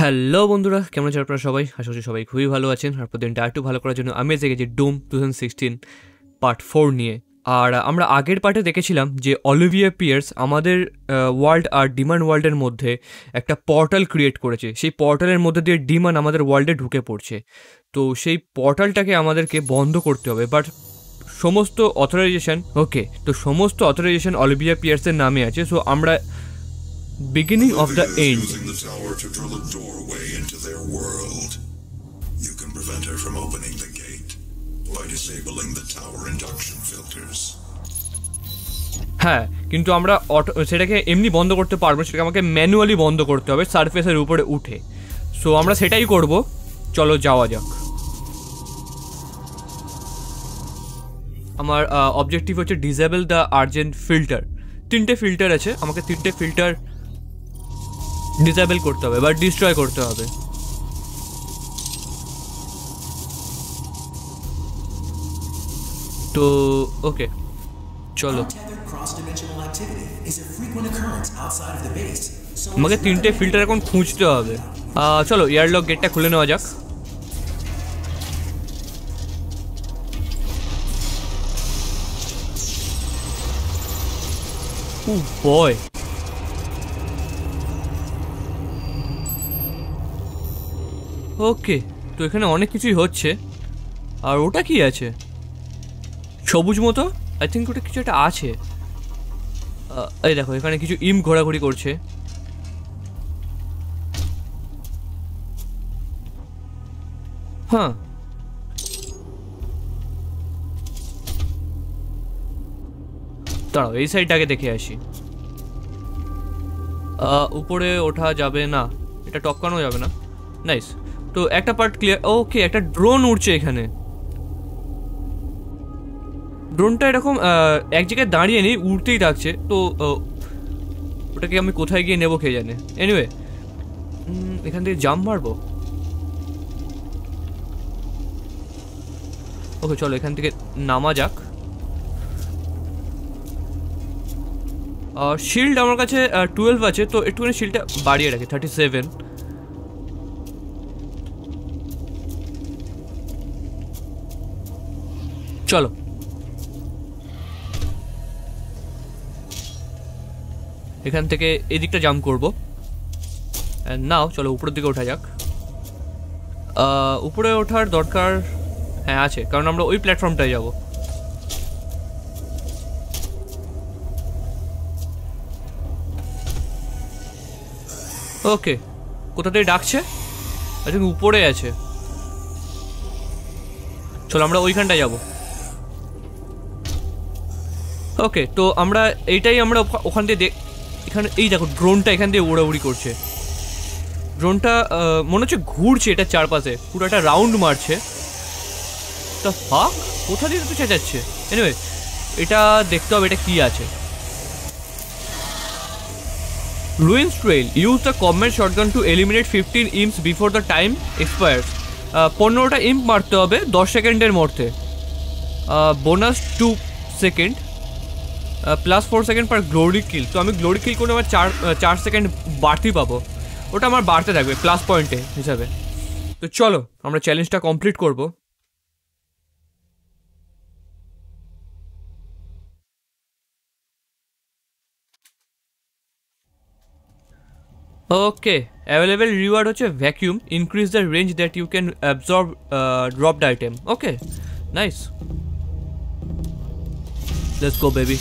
Hello বন্ধুরা, কেমন আছেন আপনারা সবাই? আশা করছি সবাই খুবই ভালো আছেন। আর প্রতিদিনটা একটু ভালো করার জন্য আমি এসে গেছি Doom two thousand sixteen part four নিয়ে। আর আমরা আগের পার্টে দেখেছিলাম যে অলিভিয়া পিয়ার্স আমাদের ওয়ার্ল্ড আর ডিমান্ড ওয়ার্ল্ডের মধ্যে একটা পোর্টাল ক্রিয়েট করেছে। সেই পোর্টালের মধ্যে দিয়ে ডিমান্ড আমাদের ওয়ার্ল্ডে ঢুকে পড়ছে। তো সেই পোর্টালটাকে আমাদেরকে বন্ধ করতে হবে। বাট সমস্ত অথরাইজেশন ওকে তো সমস্ত অথরাইজেশন অলিভিয়া পিয়ার্সের নামে আছে। সো আমরা beginning of the end using the tower to drill a doorway into their world. You can prevent her from opening the gate by disabling the tower induction filters. হ্যাঁ কিন্তু আমরা auto সেটাকে এমনি বন্ধ করতে পারব সেটাকে আমাকে ম্যানুয়ালি বন্ধ করতে হবে সারফেসের উপরে উঠে। সো আমরা সেটাই করব। চলো যাওয়া যাক। আমার অবজেক্টিভ হচ্ছে ডিসেবল দ্য আর্জেন্ট ফিল্টার তিনটে ফিল্টার আছে আমাকে তিনটে ফিল্টার ডিসেবল করতে হবে বা ডিস্ট্রয় করতে হবে। তো ওকে চলো। আমাকে তিনটে ফিল্টার এখন খুঁজতে হবে। চলো এয়ারলক গেটটা খুলে নেওয়া যাক। বয় ওকে, তো এখানে অনেক কিছুই হচ্ছে। আর ওটা কি আছে? সবুজ মতো? আই থিঙ্ক ওটা কিছু একটা আছে। এই দেখো, এখানে কিছু ইম ঘোরাঘুরি করছে। হ্যাঁ। দাঁড়াও, এই সাইডটাকে দেখে আসি। উপরে ওঠা যাবে না। এটা টপকানো যাবে না। নাইস। তো একটা পার্ট ক্লিয়ার ওকে একটা ড্রোন উড়ছে এখানে। ড্রোনটা এরকম এক জায়গায় দাঁড়িয়ে নেই, উড়তেই থাকছে। তো ওটাকে আমি কোথায় গিয়ে নেব কে জানে? এনিওয়ে এখান থেকে জাম্প মারবো? ওকে চলো, এখান থেকে নামা যাক। শিল্ড আমার কাছে টুয়েলভ আছে, তো একটুখানি শিল্ডটা বাড়িয়ে রাখি থার্টি সেভেন চলো। এখান থেকে এদিকটা জাম্প করব। নাও চলো উপরের দিকে ওঠা যাক। উপরে ওঠার দরকার হ্যাঁ আছে, কারণ আমরা ওই প্ল্যাটফর্মটায় যাব। ওকে কোথা থেকে ডাকছে? আচ্ছা উপরে আছে। চলো, আমরা ওইখানটায় যাব। ওকে তো আমরা এইটাই আমরা ওখা- ওখান দিয়ে দেখ এখানে, এই দেখো ড্রোনটা এখান দিয়ে উড়াউড়ি করছে। ড্রোনটা মনে হচ্ছে ঘুরছে এটা চারপাশে, পুরো একটা রাউন্ড মারছে। তা ফাক কোথা দিয়ে তো চেঁচাচ্ছে? এনিওয়ে এটা দেখতে হবে এটা কি আছে। Ruins trail use the combat shotgun to eliminate fifteen imps before the time expires পনেরোটা ইম্প মারতে হবে দশ সেকেন্ডের মধ্যে। Bonus two second plus four second per glory kill তো আমি গ্লোরি কিল করে আমার চার চার সেকেন্ড বাড়তি পাবো। ওটা আমার বাড়তে থাকবে প্লাস পয়েন্টে হিসাবে। তো চলো, আমরা চ্যালেঞ্জটা কমপ্লিট করব। ওকে অ্যাভেলেবেল রিওয়ার্ড হচ্ছে vacuum increase the range that you can absorb dropped item okay nice let's go baby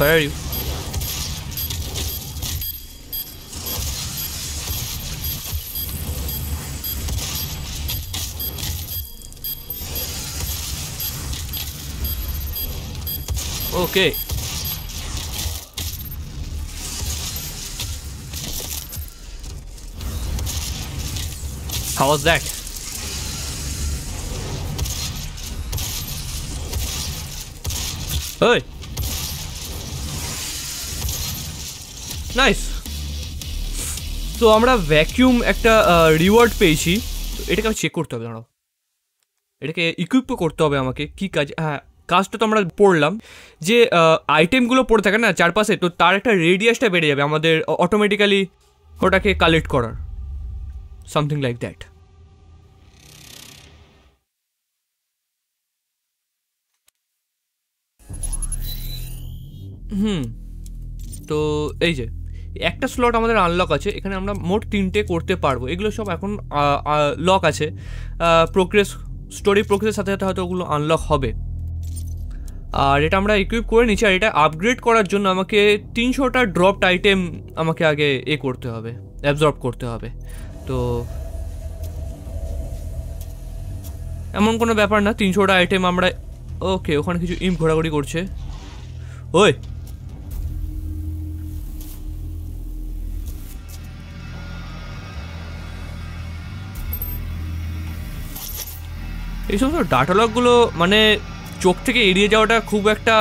You? Okay. How was that? Hey! Nice তো আমরা ভ্যাকিউম একটা রিওয়ার্ড পেয়েছি। তো এটাকে আমি চেক করতে হবে, দাঁড়াও। এটাকে ইকুইপও করতে হবে আমাকে, কি কাজ হ্যাঁ কাজটা তো আমরা পড়লাম। যে আইটেমগুলো পড়ে থাকে না চারপাশে, তো তার একটা রেডিয়াসটা বেড়ে যাবে আমাদের অটোমেটিক্যালি ওটাকে কালেক্ট করার। সামথিং লাইক দ্যাট হুম, তো এই যে। একটা স্লট আমাদের আনলক আছে, এখানে আমরা মোট তিনটে করতে পারব। এগুলো সব এখন লক আছে। প্রোগ্রেস স্টোরি প্রোগ্রেসের সাথে সাথে হয়তো ওগুলো আনলক হবে। আর এটা আমরা ইকুইপ করে নিচ্ছি, আর এটা আপগ্রেড করার জন্য আমাকে তিনশোটা ড্রপড আইটেম আমাকে আগে এ করতে হবে অ্যাবজর্ব করতে হবে। তো এমন কোনো ব্যাপার না, তিনশোটা আইটেম আমরা ওকে ওখানে কিছু ইম ঘোরাঘুরি করছে। ওই! এই সমস্ত ডাটালগগুলো মানে চোখ থেকে এড়িয়ে যাওয়াটা খুব একটা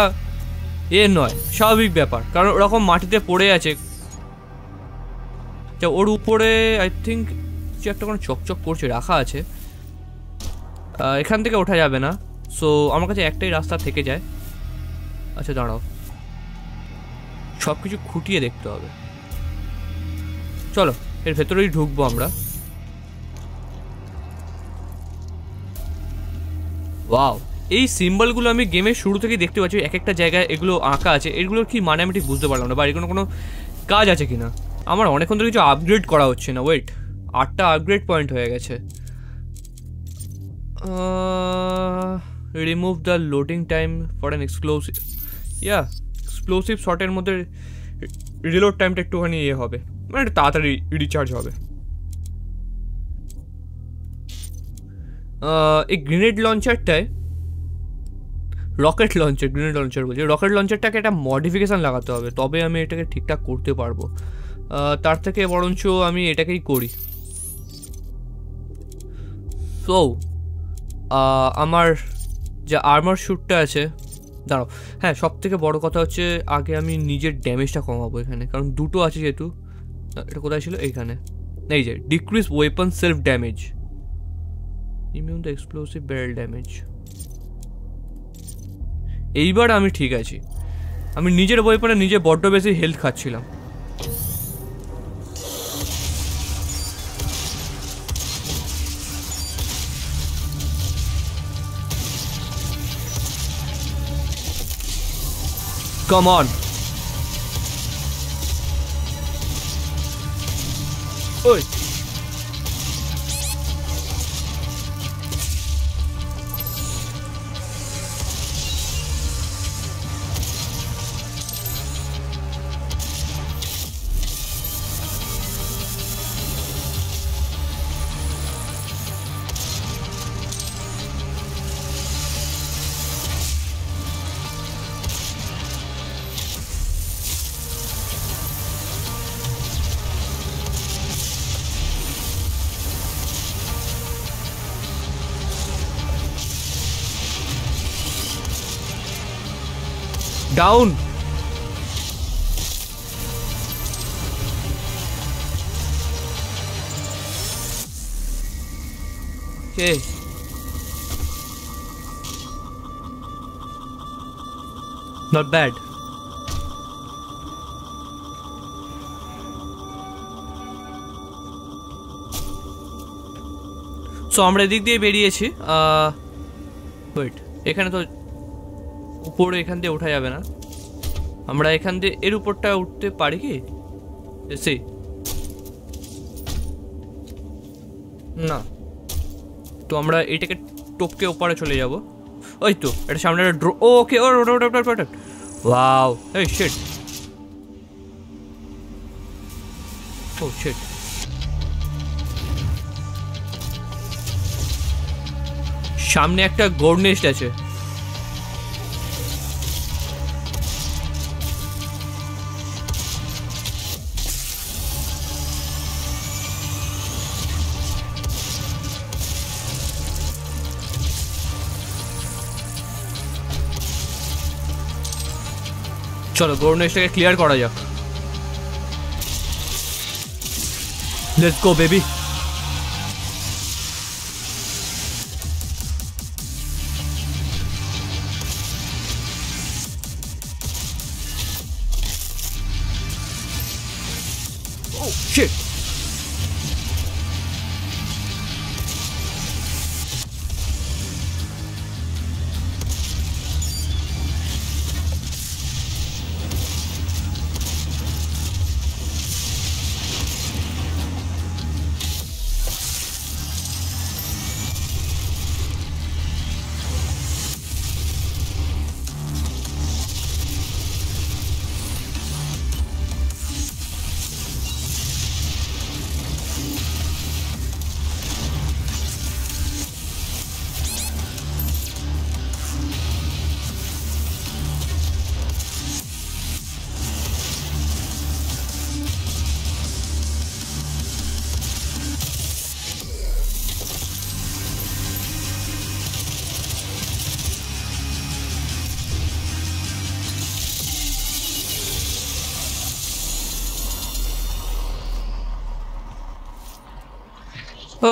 এ নয়, স্বাভাবিক ব্যাপার। কারণ ওরকম মাটিতে পড়ে আছে। যা ওর উপরে আই থিঙ্ক কিছু একটা কোনো চকচক করছে, রাখা আছে। এখান থেকে ওঠা যাবে না। সো আমার কাছে একটাই রাস্তা থেকে যায়। আচ্ছা দাঁড়াও। সব কিছু খুঁটিয়ে দেখতে হবে। চলো, এর ভেতরেই ঢুকবো আমরা। ওয়াও এই সিম্বলগুলো আমি গেমের শুরু থেকে দেখতে পাচ্ছি। এক একটা জায়গায় এগুলো আঁকা আছে। এগুলোর কি মানে আমি ঠিক বুঝতে পারলাম না বা এর কোনো কোনো কাজ আছে কি না আমার অনেকক্ষণ ধরে কিছু আপগ্রেড করা হচ্ছে না। ওয়েট আটটা আপগ্রেড পয়েন্ট হয়ে গেছে। Remove the loading time for an explosive yeah explosive শটের মধ্যে রিলোড টাইমটা একটুখানি ইয়ে হবে। মানে তাড়াতাড়ি রিচার্জ হবে। এই গ্রেনেড লঞ্চারটায়, রকেট লঞ্চার, গ্রেনেড লঞ্চার বলছি, রকেট লঞ্চারটাকে একটা মডিফিকেশান লাগাতে হবে, তবে আমি এটাকে ঠিকঠাক করতে পারব। তার থেকে বরঞ্চ আমি এটাকেই করি। সো আমার যে আর্মার শ্যুটটা আছে, দাঁড়াও হ্যাঁ সব থেকে বড় কথা হচ্ছে, আগে আমি নিজের ড্যামেজটা কমাবো এখানে, কারণ দুটো আছে যেহেতু এটা কোথায় ছিল? এইখানে। এই যে decrease weapon self damage immune the explosive barrel damage এইবার আমি ঠিক আছি। আমি নিজের ওয়েপনে নিজে বড্ড বেশি হেলথ খাচ্ছিলাম। Come on. ওই! ডাউন কে নট ব্যাড সো আমরা এদিক দিয়ে বেরিয়েছি ওয়েট এখানে তো উপরে এখান দিয়ে ওঠা যাবে না। আমরা এখান দিয়ে এর উপরটা উঠতে পারি কি? সে না। তো আমরা এটাকে টপকে ওপারে চলে যাব। ওই তো, এটা সামনে একটা ড্রো ওকে ও ওয়াও এই শিট ও শিট সামনে একটা গোল্ড নেস্ট আছে। চলো গোল্ড নেস্টটাকে ক্লিয়ার করা যাক। Let's go baby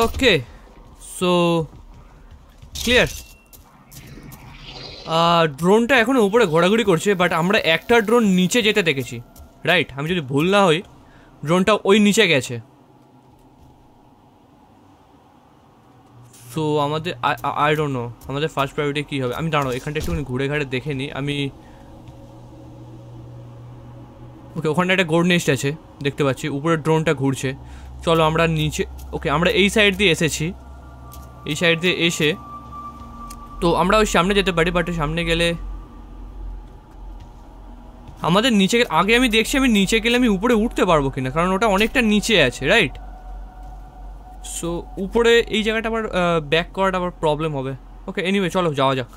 okay so clear ড্রোনটা এখনও উপরে ঘোরাঘুরি করছে বাট আমরা একটা ড্রোন নিচে যেতে দেখেছি রাইট আমি যদি ভুল না হই ড্রোনটা ওই নিচে গেছে। সো আমাদের আই ডোন্ট নো আমাদের ফার্স্ট প্রায়োরিটি কী হবে? আমি দাঁড়াও, এখানটা একটুখানি ঘুরে ঘাড়ে দেখে নিই আমি ওকে ওখানটা একটা গোল্ড নেস্ট আছে, দেখতে পাচ্ছি, উপরে ড্রোনটা ঘুরছে। চলো আমরা নিচে ওকে আমরা এই সাইড দিয়ে এসেছি। এই সাইড দিয়ে এসে, তো আমরা ওই সামনে যেতে পারি বাট সামনে গেলে আমাদের নিচে আগে আমি দেখছি আমি নিচে গেলে আমি উপরে উঠতে পারব কিনা, কারণ ওটা অনেকটা নিচে আছে রাইট সো উপরে এই জায়গাটা আবার ব্যাক করাটা আবার প্রবলেম হবে। ওকে এনিওয়ে চলো, যাওয়া যাক।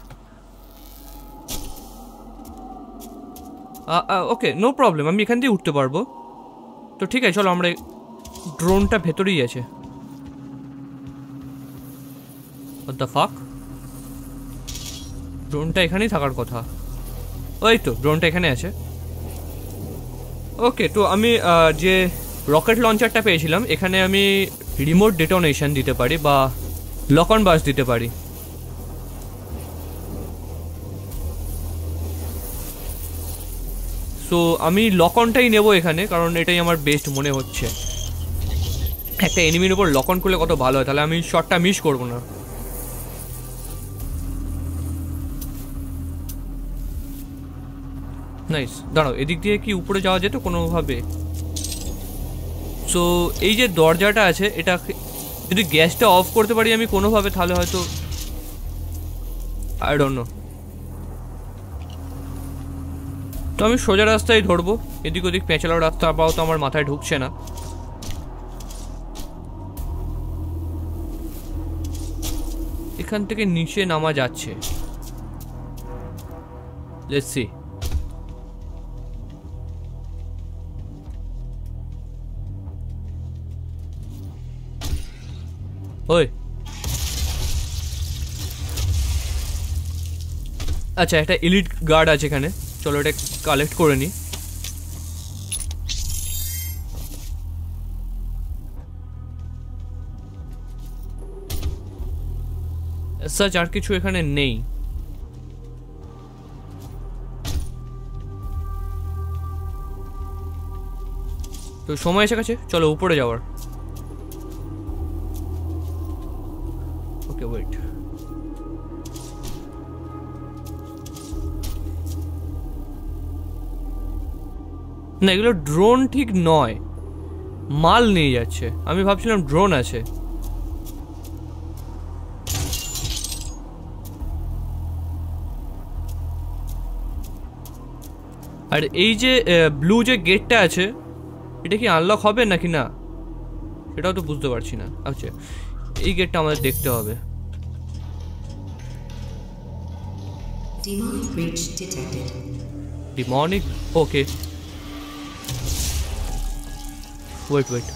ওকে নো প্রবলেম আমি এখান দিয়ে উঠতে পারব। তো ঠিক আছে, চলো, আমরা ড্রোনটা ভেতরেই আছে। দ্য ফাক ড্রোনটা এখানেই থাকার কথা। ওই তো, ড্রোনটা এখানে আছে। ওকে তো আমি যে রকেট লঞ্চারটা পেয়েছিলাম, এখানে আমি রিমোট ডেটোনেশন দিতে পারি বা লক অন বাস দিতে পারি। সো আমি লক অনটাই নেব এখানে, কারণ এটাই আমার বেস্ট মনে হচ্ছে। একটা এনিমির উপর লক অন করলে কত ভালো হয়, তাহলে আমি শটটা মিস করব না। নাইস দাঁড়াও, এদিক দিয়ে কি উপরে যাওয়া যেত কোনোভাবে? সো এই যে দরজাটা আছে, এটা যদি গ্যাসটা অফ করতে পারি আমি কোনোভাবে, তাহলে হয়তো আই ডোন্ট নো তো আমি সোজা রাস্তায় ধরবো। এদিক ওদিক পেঁচালো রাস্তা পাও তো আমার মাথায় ঢুকছে না। এখান থেকে নিচে নামা যাচ্ছে। সি ওই। আচ্ছা একটা ইলিট গার্ড আছে এখানে। চলো এটা কালেক্ট করে নিই। সাচ আর কিছু এখানে নেই। তো সময় এসে গেছে, চলো উপরে যাওয়ার। ওকে ওয়েট না, এগুলো ড্রোন ঠিক নয়। মাল নিয়ে যাচ্ছে। আমি ভাবছিলাম ড্রোন আছে। আর এই যে ব্লু যে গেটটা আছে এটা কি আনলক হবে নাকি না? সেটাও তো বুঝতে পারছি না। আচ্ছা এই গেটটা আমাদের দেখতে হবে। Demonic breach detected. demonic? Okay. Wait wait.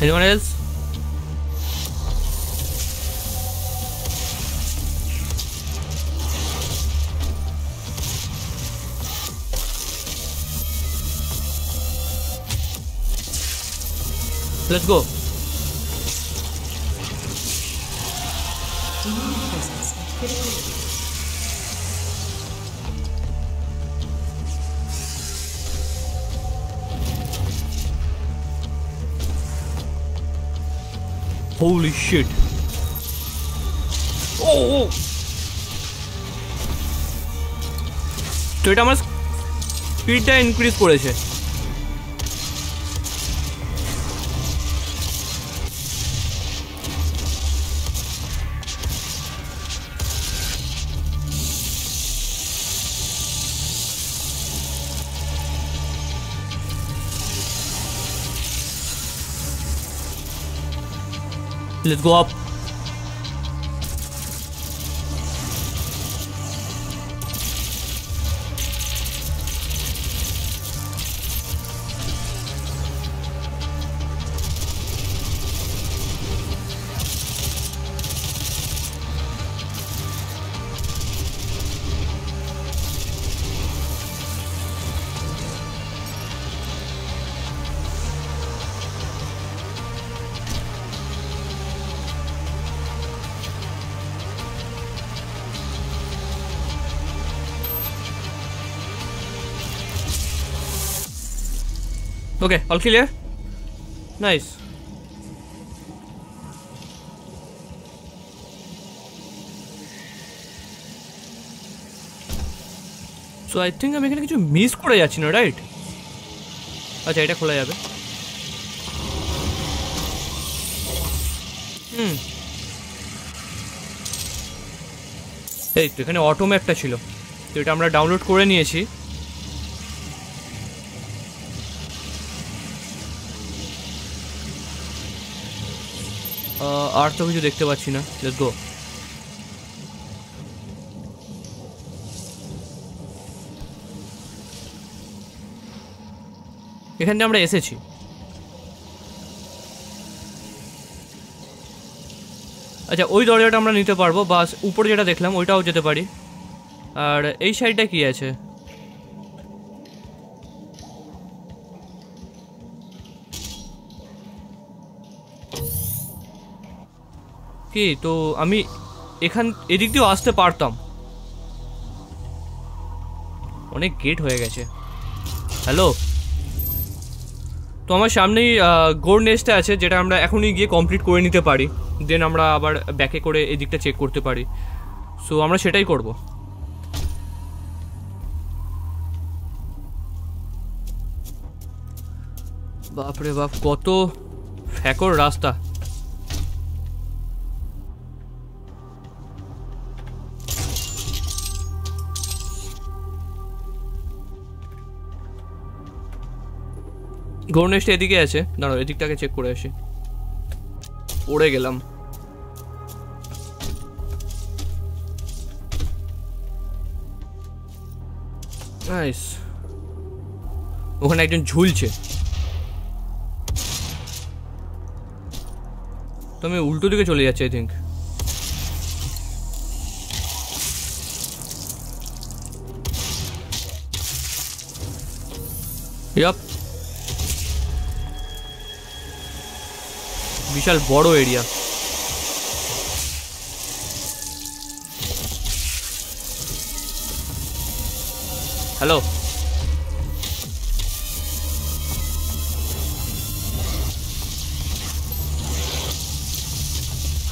Anyone else Let's go. Holy shit. Oh, oh. তো এটা আমার স্পিডটা ইনক্রিজ করেছে Let's go up. Okay all clear nice so I think আমি এখানে কিছু মিস করে যাচ্ছি না রাইট আচ্ছা এটা খোলা যাবে। হুম। এই তো, এখানে অটো ম্যাপটা ছিল। তো এটা আমরা ডাউনলোড করে নিয়েছি। আর তো কিছু দেখতে পাচ্ছি না। লেটস গো এখান থেকে আমরা এসেছি। আচ্ছা ওই দরজাটা আমরা নিতে পারব বা উপরে যেটা দেখলাম, ওইটাও যেতে পারি। আর এই সাইডটা কি আছে? কি? তো আমি এখান, এদিক দিয়েও আসতে পারতাম। অনেক গেট হয়ে গেছে। হ্যালো তো আমার সামনেই গোর নেস্টটা আছে, যেটা আমরা এখনই গিয়ে কমপ্লিট করে নিতে পারি। দেন আমরা আবার ব্যাকে করে এদিকটা চেক করতে পারি। সো আমরা সেটাই করব। বাপরে বাপ, কত ফ্যাকর রাস্তা। গৌরনেশটা এদিকে আছে। দাঁড়াও, এদিকটাকে চেক করে আসি। পড়ে গেলাম। নাইস ওখানে একজন ঝুলছে। তো আমি উল্টো দিকে চলে যাচ্ছি আই থিঙ্ক ইয়াপ বিশাল বড় এরিয়া হ্যালো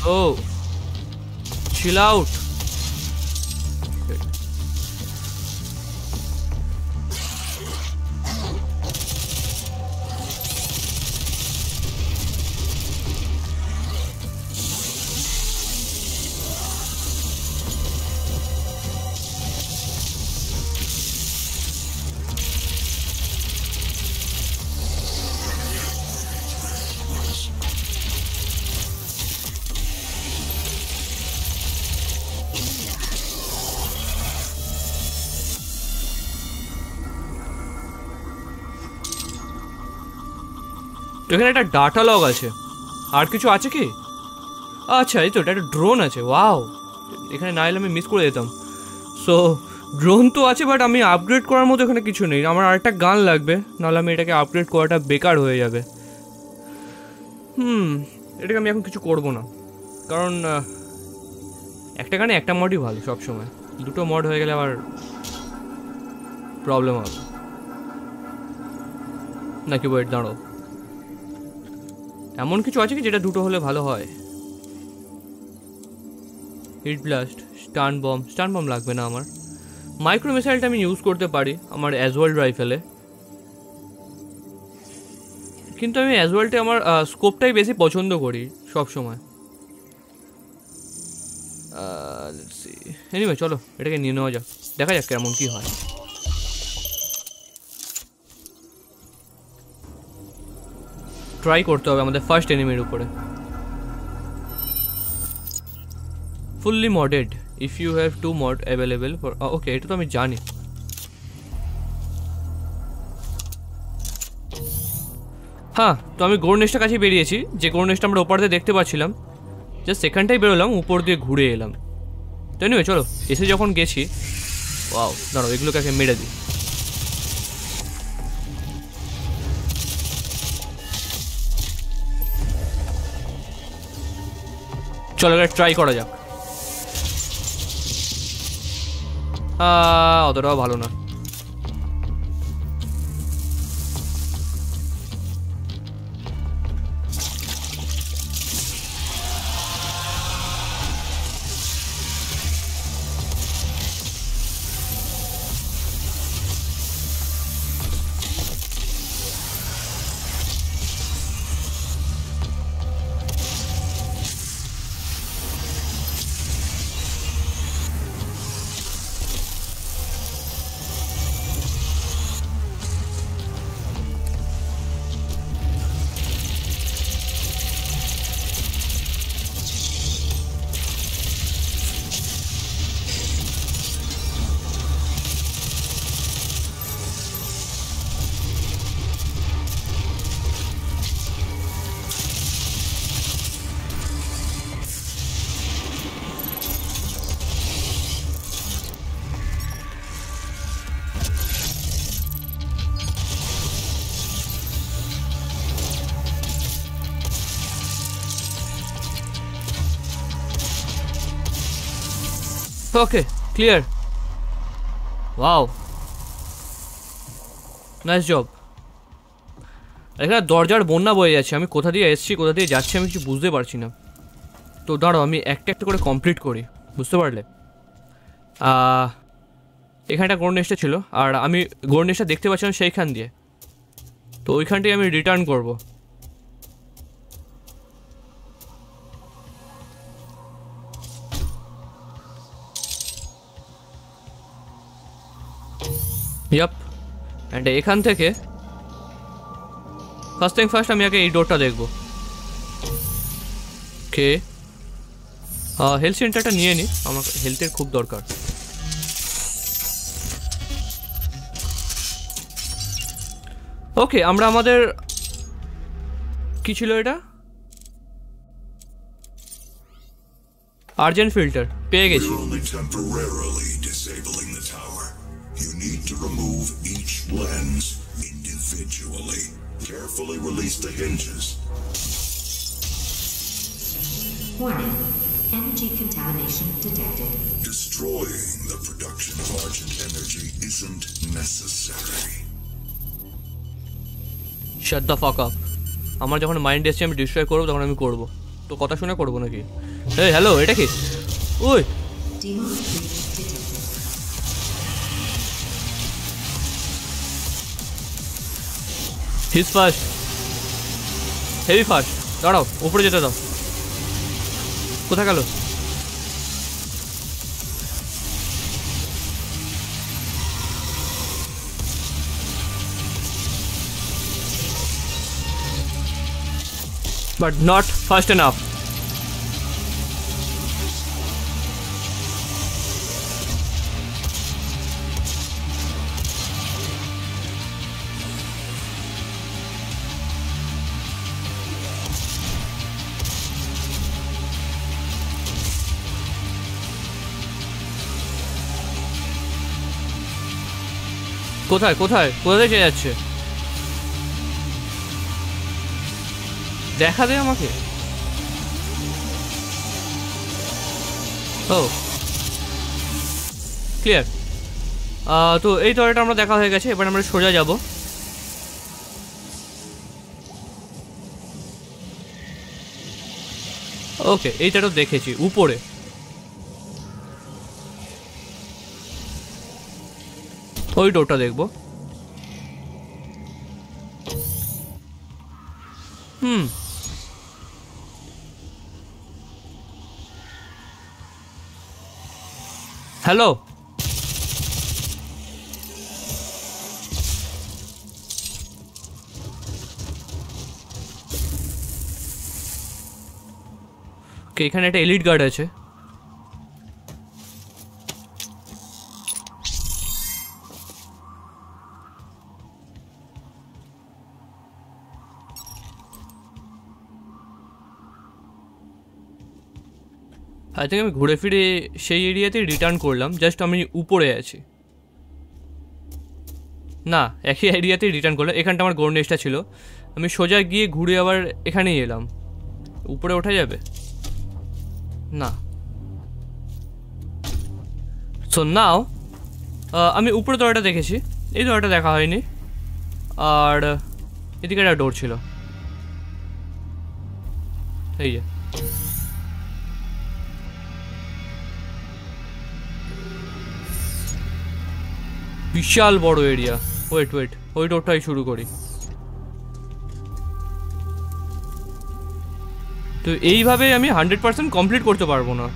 ও chill out এখানে একটা ডাটা লগ আছে। আর কিছু আছে কি? আচ্ছা এই তো, এটা একটা ড্রোন আছে ওয়াও এখানে না এলে আমি মিস করে যেতাম। সো ড্রোন তো আছে বাট আমি আপগ্রেড করার মতো এখানে কিছু নেই। আমার আরেকটা গান লাগবে, নাহলে আমি এটাকে আপগ্রেড করাটা বেকার হয়ে যাবে। হুম, এটাকে আমি এখন কিছু করব না। কারণ একটা গানে একটা মডই ভালো সবসময়। দুটো মড হয়ে গেলে আবার প্রবলেম হবে। নাকি ওয়েট দাঁড়ো এমন কিছু আছে কি যেটা দুটো হলে ভালো হয়? Heat blast stun bomb stun bomb লাগবে না আমার। মাইক্রো মিসাইলটা আমি ইউজ করতে পারি আমার অ্যাজওয়াল রাইফেলে কিন্তু আমি অ্যাজওয়ালটে আমার স্কোপটাই বেশি পছন্দ করি সব সময় এনিওয়ে চলো, এটাকে নিয়ে নেওয়া যাক। দেখা যাক কেমন কী হয়। ট্রাই করতে হবে আমাদের ফার্স্ট এনিমির উপরে। Fully modded if you have two mod available for okay এটা তো আমি জানি। হ্যাঁ তো আমি গৌরনেশটার কাছে বেরিয়েছি, যে গৌরনেশটা আমরা ওপার দিয়ে দেখতে পাচ্ছিলাম। জাস্ট সেখানটাই বেরোলাম, উপর দিয়ে ঘুরে এলাম। তো নিবে চলো, এসে যখন গেছি ওয়াও দাঁড়াও, এগুলোকে আগে মেরে দিই। চলো এটা ট্রাই করা যাক। অতটাও ভালো না। Okay clear wow nice job এখানে দরজার বন্যা বয়ে যাচ্ছে। আমি কোথা দিয়ে এসেছি, কোথা দিয়ে যাচ্ছি, আমি কিছু বুঝতে পারছি না। তো দাঁড়াও, আমি একটা একটা করে কমপ্লিট করি। বুঝতে পারলে? এখানে একটা গোর্নেসটা ছিল, আর আমি গোর্নেসটা দেখতে পাচ্ছিলাম সেইখান দিয়ে। তো ওইখানটাই আমি রিটার্ন করব। অ্যান্ড এখান থেকে ফার্স্ট থিং ফার্স্ট আমি আগে এই ডোরটা দেখব। কে হেলথ সেন্টারটা নিয়ে নিই আমার হেলথের খুব দরকার। ওকে আমরা আমাদের, কি ছিল এটা? আর্জেন্ট ফিল্টার পেয়ে গেছি। Lens individually. Carefully release the hinges. Warning. Energy contamination detected. Destroying the production of Argent energy isn't necessary. Shut the fuck up আমার যখন মাইন্ড এসছে আমি ডিস্ট্রয় করব তখন আমি করব তো কথা শুনে করব নাকি এই হ্যালো এটা কি ওই হিজ ফার্স্ট হেভি ফার্স্ট দাঁড়াও উপরে যেতে দাও। কোথায় গেল? বাট নট ফাস্ট এনাফ কোথায় কোথায়? কোথায় চেয়ে যাচ্ছে? দেখা দে আমাকে। ও। ক্লিয়ার তো এই টয়লেট আমরা দেখা হয়ে গেছে, এবার আমরা সোজা যাব। ওকে এইটা তো দেখেছি, উপরে। ওই ডোরটা দেখব। হুম। হ্যালো। এখানে একটা এলিট গার্ড আছে। আই থিঙ্ক আমি ঘুরে ফিরে সেই এরিয়াতেই রিটার্ন করলাম জাস্ট আমি উপরে আছি। না, একই এরিয়াতেই রিটার্ন করলাম, এখানটা আমার গোর্নেসটা ছিল। আমি সোজা গিয়ে ঘুরে আবার এখানেই এলাম। উপরে ওঠা যাবে? না। সো নাও আমি উপরে দরজাটা দেখেছি, এই দরজাটা দেখা হয়নি। আর এদিকে একটা ডোর ছিল। এই যে। বিশাল বড় এরিয়া ওয়েট ওয়েট ওই ডোরটাই শুরু করি। তো এইভাবে আমি হান্ড্রেড পার্সেন্ট কমপ্লিট করতে পারব না।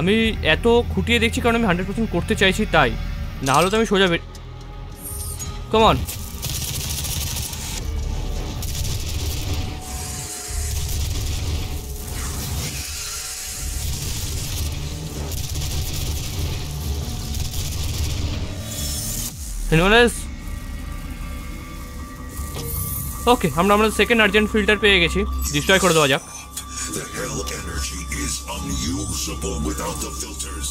আমি এত খুঁটিয়ে দেখছি কারণ আমি হান্ড্রেড পার্সেন্ট করতে চাইছি তাই। না হলে তো আমি সোজা কমন Anyone else? ওকে আমরা আমাদের সেকেন্ড আর্জেন্ট ফিল্টার পেয়ে গেছি ডিস্ট্রয় করে দেওয়া যাক The hell energy is unusable without the filters.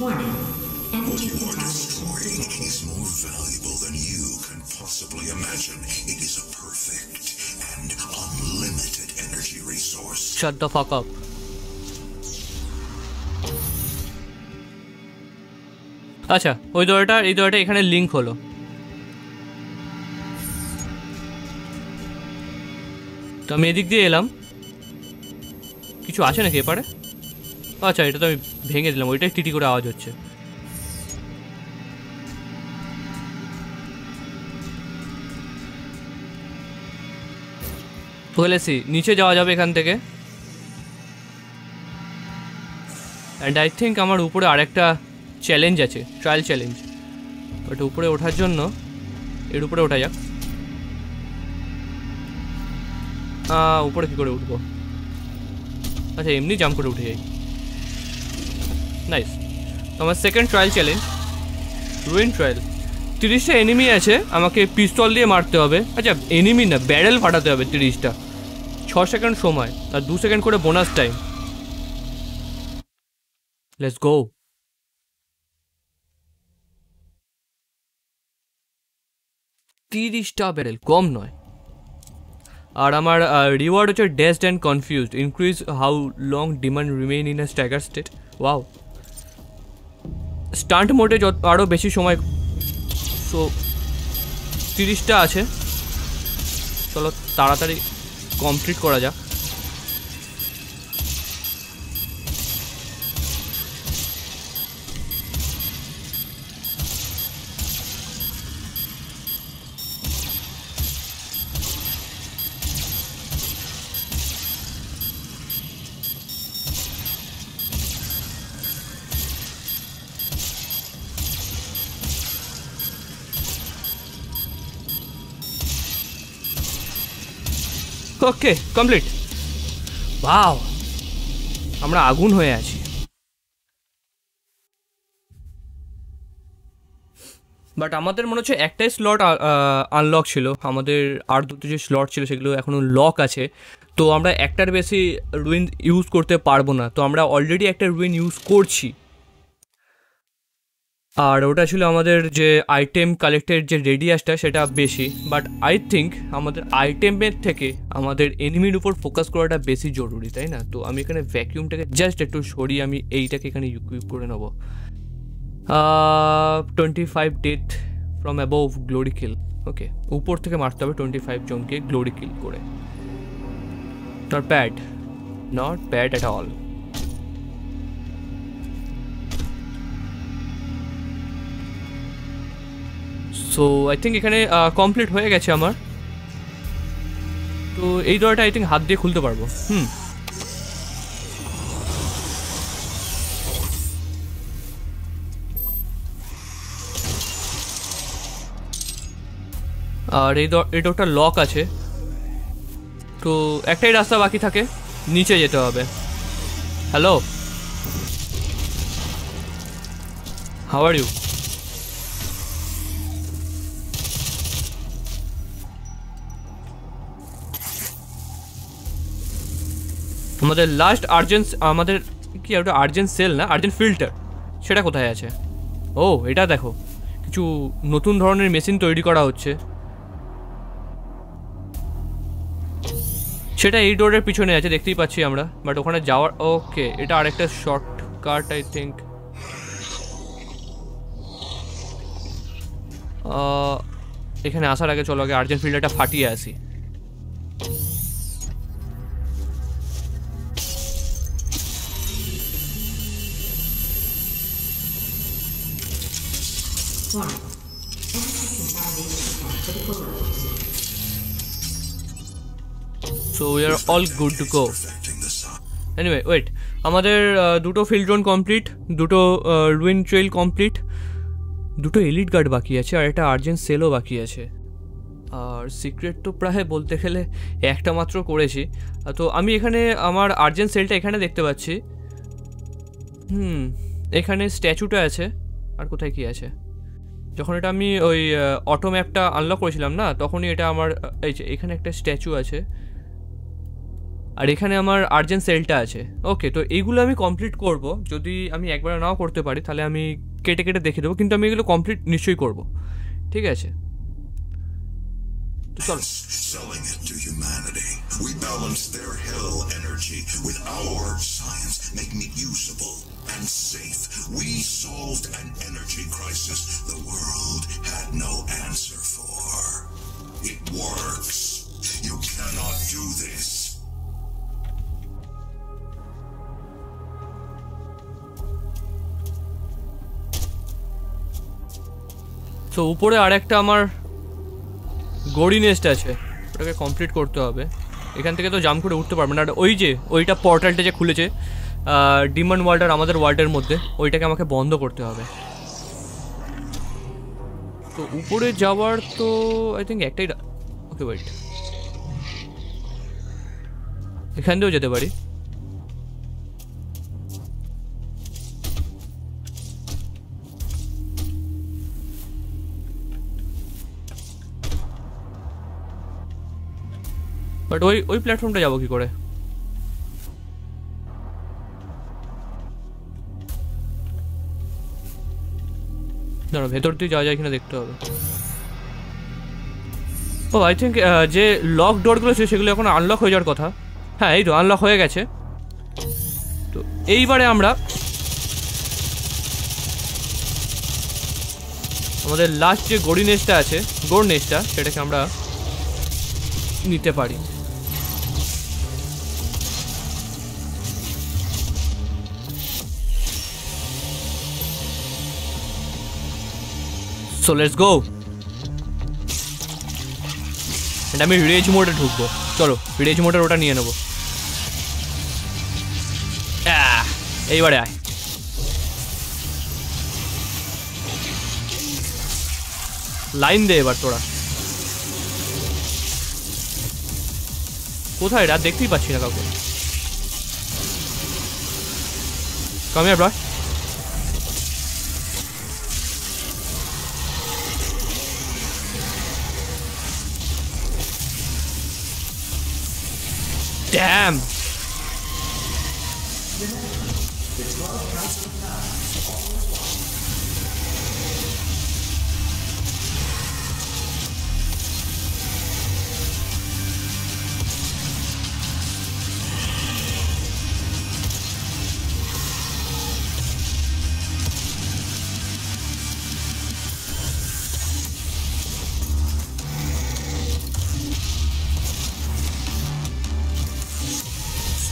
Warning. What Energy you are contamination destroying detected. is more valuable than you can possibly imagine. It is a perfect and unlimited energy resource. Shut the fuck up আচ্ছা ওই দরজাটা এই দরজাটা এখানে link হলো। তো আমি এদিক দিয়ে এলাম। কিছু আছে নাকি এপারে? আচ্ছা এটা তো আমি ভেঙে দিলাম, ওইটাই টিটি করে আওয়াজ হচ্ছে। বলেছি নিচে যাওয়া যাবে এখান থেকে। অ্যান্ড আই থিঙ্ক আমার উপরে আরেকটা চ্যালেঞ্জ আছে ট্রায়াল চ্যালেঞ্জ বাট উপরে ওঠার জন্য, এর উপরে ওঠা যাক। উপরে কী করে উঠবো? আচ্ছা এমনি জাম্প করে উঠে যাই। নাইস আমার second trial challenge ruin trial তিরিশটা এনিমি আছে, আমাকে পিস্তল দিয়ে মারতে হবে। আচ্ছা এনিমি না ব্যারেল ফাটাতে হবে তিরিশটা। ছ সেকেন্ড সময়, আর দু সেকেন্ড করে বোনাস টাইম লেটস গো তিরিশটা ব্যারেল কম নয়। আর আমার রিওয়ার্ড হচ্ছে dazed and confused increase how long demons remain in a stagger state wow stun মোটে যত আরও বেশি সময় সো তিরিশটা আছে। চলো, তাড়াতাড়ি কমপ্লিট করা যাক। ওকে কমপ্লিট বাও আমরা আগুন হয়ে আছি। বাট আমাদের মনে হচ্ছে একটাই স্লট আনলক ছিল। আমাদের আর দুটো যে স্লট ছিল সেগুলো এখনও লক আছে। তো আমরা একটার বেশি রুইন ইউজ করতে পারব না। তো আমরা অলরেডি একটা রুইন ইউজ করছি। আর ওটা ছিল আমাদের যে আইটেম কালেক্টের যে রেডিয়াসটা সেটা বেশি। বাট আই থিঙ্ক আমাদের আইটেমের থেকে আমাদের এনিমির উপর ফোকাস করাটা বেশি জরুরি, তাই না? তো আমি এখানে ভ্যাকিউমটাকে জাস্ট একটু সরিয়ে আমি এইটাকে এখানে ইকুইপ করে নেব। Twenty five death from above glory kill okay উপর থেকে মারতে হবে টোয়েন্টি ফাইভ জনকে গ্লোরি কিল করে। Not bad not bad at all so I think এখানে কমপ্লিট হয়ে গেছে আমার। তো এই দরজাটা আই থিঙ্ক হাত দিয়ে খুলতে পারব। হুম। আর এই এই ডোরটা লক আছে। তো একটাই রাস্তা বাকি থাকে, নিচে যেতে হবে। হ্যালো হাউ আর ইউ আমাদের লাস্ট আর্জেন্স আমাদের কি ওটা আর্জেন্ট সেল না? আর্জেন্ট ফিল্টার সেটা কোথায় আছে? ও, এটা দেখো। কিছু নতুন ধরনের মেশিন তৈরি করা হচ্ছে। সেটা এই ডোরের পিছনে আছে, দেখতেই পাচ্ছি আমরা। বাট ওখানে যাওয়ার ওকে এটা আরেকটা শর্টকাট আই থিঙ্ক এখানে আসার আগে চলো, আগে আর্জেন্ট ফিল্ডারটা ফাটিয়ে আসি। So we are all good to go anyway wait আমাদের দুটো ফিল্ড জোন কমপ্লিট দুটো রুইন ট্রেল কমপ্লিট দুটো এলিট গার্ড বাকি আছে, আর একটা আর্জেন্ট সেলও বাকি আছে। আর সিক্রেট তো প্রায় বলতে গেলে একটা মাত্র করেছি। তো আমি এখানে আমার আর্জেন্ট সেলটা এখানে দেখতে পাচ্ছি। হুম, এখানে স্ট্যাচুটা আছে, আর কোথায় কি আছে? যখন এটা আমি ওই অটো ম্যাপটা আনলক করেছিলাম না, তখনই এটা আমার, এই যে এখানে একটা স্ট্যাচু আছে। আর এখানে আমার আর্জেন্ট সেলটা আছে ওকে তো এইগুলো আমি কমপ্লিট করব যদি আমি একবার নাও করতে পারি তাহলে আমি কেটে কেটে দেখে দেবো কিন্তু আমি এগুলো কমপ্লিট নিশ্চয়ই করব ঠিক আছে selling it to humanity. We balance their hell energy with our science, making it usable and safe. We solved an energy crisis the world had no answer for. It works. You cannot do this. তো উপরে আরেকটা আমার গড়ি nest আছে। ওটাকে complete করতে হবে। এখান থেকে তো জাম করে উঠতে পারবে না আর ওই যে, ওইটা পোর্টালটা যে খুলেছে ডিমান্ড ওয়ার্ল্ড আর আমাদের ওয়ার্ল্ডের মধ্যে, ওইটাকে আমাকে বন্ধ করতে হবে। তো উপরে যাওয়ার তো আই থিঙ্ক একটাই ওকে ওয়েট এখান দিয়েও যেতে পারি। বাট ওই ওই প্ল্যাটফর্মটা যাব কি করে? দাঁড়া ভেতর দিয়ে যাওয়া যায় কিনা দেখতে হবে। ও আই থিঙ্ক যে লক ডোরগুলো ছিল সেগুলো এখন আনলক হয়ে যাওয়ার কথা। হ্যাঁ এই তো আনলক হয়ে গেছে। তো এইবারে আমরা আমাদের লাস্ট যে গড়ি নেসটা আছে গোড় নেসটা সেটাকে আমরা নিতে পারি। সো লেটস গো এটা আমি রেজ মোডে ঢুকবো। চলো রেজ মোডের ওটা নিয়ে নেব। এইবারে আয়। লাইন দে এবার তোরা। কোথায় রাত দেখতেই পাচ্ছি না কাউকে। কামিয়া ব্রাশ Damn!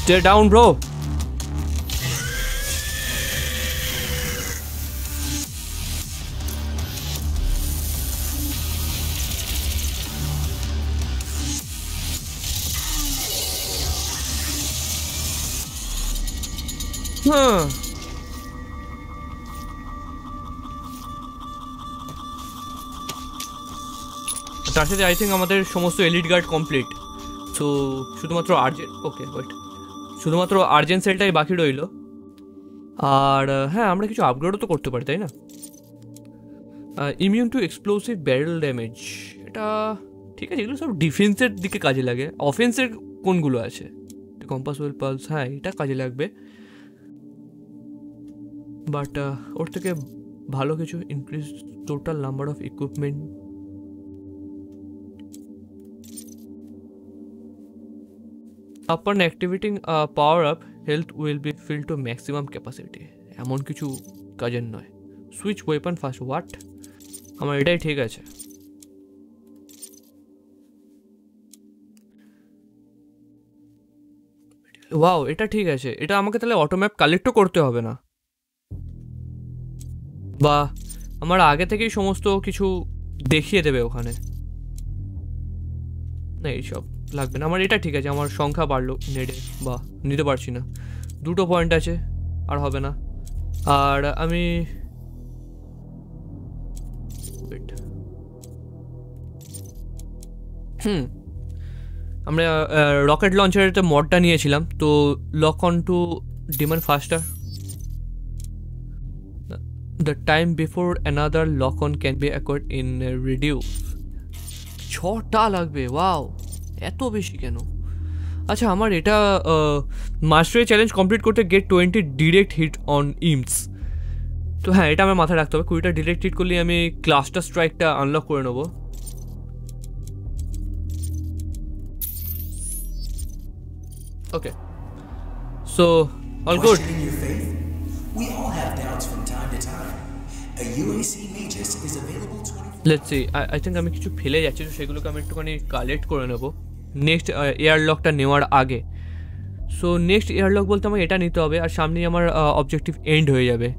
Stay down, bro. Huh. তার সাথে আই থিঙ্ক আমাদের সমস্ত এলিট গার্ড কমপ্লিট সো শুধুমাত্র আর্জেন্ট ওকে ওয়েট শুধুমাত্র আর্জেন্ট সেলটাই বাকি রইল। আর হ্যাঁ আমরা কিছু আপগ্রেডও তো করতে পারি, তাই না? Immune to explosive barrel damage এটা ঠিক আছে, এগুলো সব ডিফেন্সের দিকে কাজে লাগে। অফেন্সের কোনগুলো আছে? কম্পাসওয়েল পালস হ্যাঁ এটা কাজে লাগবে। বাট ওর থেকে ভালো কিছু increase total number of equipment Upon activating a power up, health will be filled to maximum capacity. এমন কিছু কাজের নয়। সুইচ ওয়েপন ফার্স্ট হোয়াট আমার এটাই ঠিক আছে। ওয়াও এটা ঠিক আছে। এটা আমাকে তাহলে অটোম্যাপ কালেক্টও করতে হবে না। বা আমার আগে থেকেই সমস্ত কিছু দেখিয়ে দেবে ওখানে। না এইসব। লাগবে না। আমার এটা ঠিক আছে, আমার সংখ্যা বাড়লো নেটে বা নিতে পারছি না। দুটো পয়েন্ট আছে, আর হবে না। আর আমি হুম। আমরা রকেট লঞ্চের একটা মডটা নিয়েছিলাম, তো lock on to demons faster the time before another lock on can be acquired in reduce ছটা লাগবে ওয়াও এত বেশি কেন? আচ্ছা আমার এটা মাস্টারি চ্যালেঞ্জ কমপ্লিট করতে get twenty direct hit on imps তো হ্যাঁ এটা আমার মাথায় রাখতে হবে। কুড়িটা ডিরেক্ট হিট করলে আমি ক্লাস্টার স্ট্রাইকটা আনলক করে নেব। Okay so all good let's see I think আমি কিছু ফেলে যাচ্ছি তো সেগুলোকে আমি একটুখানি কালেক্ট করে নেব। নেক্সট এয়ারলকটা নেওয়ার আগে। সো নেক্সট এয়ারলক বলতে আমার এটা নিতে হবে, আর সামনেই আমার অবজেক্টিভ এন্ড হয়ে যাবে।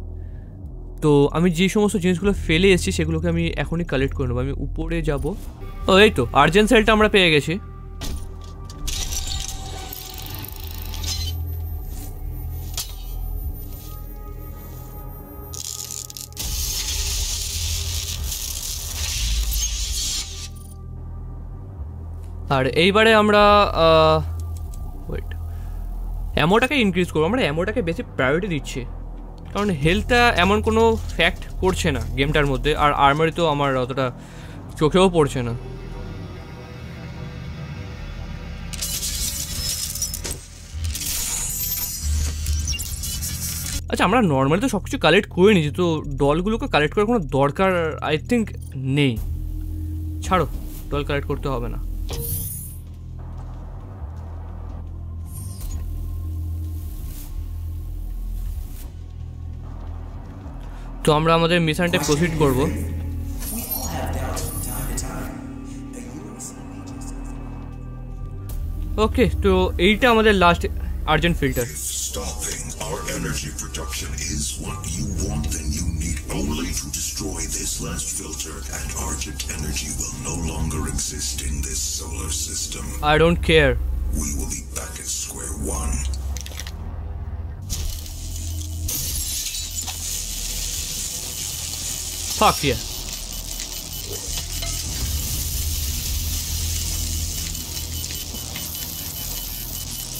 তো, আমি যে সমস্ত জিনিসগুলো ফেলে এসেছি, সেগুলোকে আমি এখনই কালেক্ট করে নেব। আমি উপরে যাব। ও, এই তো আর্জেন্ট সেলটা আমরা পেয়ে গেছি। আর এইবারে আমরা ওয়েট অ্যামোটাকে ইনক্রিজ করব, আমরা অ্যামোটাকে বেশি প্রায়োরিটি দিচ্ছি। কারণ হেলথটা এমন কোনো ফ্যাক্ট করছে না গেমটার মধ্যে, আর আর্মারি তো আমার অতটা চোখেও পড়ছে না। আচ্ছা আমরা নর্মালি তো সব কিছু কালেক্ট করে নিয়েছি তো ডলগুলোকে কালেক্ট করার কোনো দরকার আই থিঙ্ক নেই। ছাড়ো ডল কালেক্ট করতে হবে না। তো আমরা আমাদের মিশনটা প্রসিড করব We all have doubts from time to time. A UAC Magus okay তো এইটা আমাদের last urgent filter Stopping our energy production is what you want, then you need only to destroy this last filter, and Argent energy will no longer exist in this solar system. I don't care We will be back at square one. ফাক ইয়া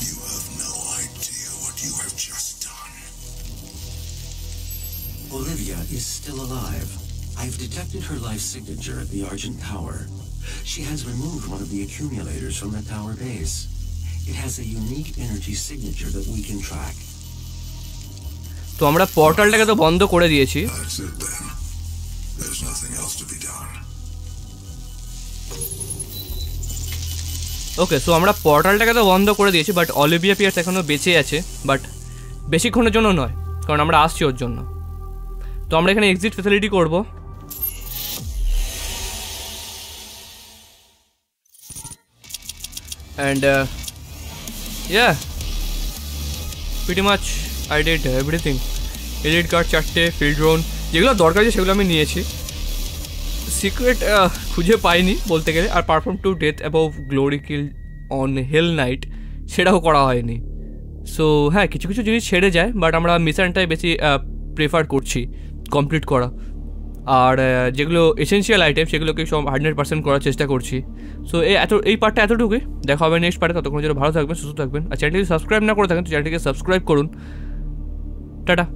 You have no idea what you have just done. Olivia is still alive. I've detected her life signature at the Argent Tower. She has removed one of the accumulators from the tower base. It has a unique energy signature that we can track. তো আমরা পোর্টালটাকে তো বন্ধ করে দিয়েছি That's it then. There's nothing else to be done. Okay so আমরা পোর্টালটাকে তো বন্ধ করে দিয়েছি বাট অলিভিয়া পিয়ার্স এখনও বেঁচে আছে বাট বেশিক্ষণের জন্য নয়, কারণ আমরা আসছি ওর জন্য। তো আমরা এখানে এক্সিট ফেসিলিটি করব। And yeah pretty much I did everything edit card চারটে ফিল্ড ড্রোন যেগুলো দরকার আছে সেগুলো আমি নিয়েছি। সিক্রেট খুঁজে পাইনি বলতে গেলে। আর perform two death above glory kill on hell knight সেটাও করা হয়নি। সো হ্যাঁ কিছু কিছু জিনিস ছেড়ে যায় বাট আমরা মিশনটাই বেশি প্রেফার করছি কমপ্লিট করা। আর যেগুলো এসেন্সিয়াল আইটেম সেগুলোকে সব হান্ড্রেড পার্সেন্ট করার চেষ্টা করছি। সো এই এত, এই পার্টটা এতটুকুই। দেখা হবে নেক্সট পার্টে ততক্ষণ যেন ভালো থাকবেন, সুস্থ থাকবেন। আর চ্যানেলটি সাবস্ক্রাইব না করে থাকেন, তো চ্যানেলটিকে সাবস্ক্রাইব করুন। টাটা।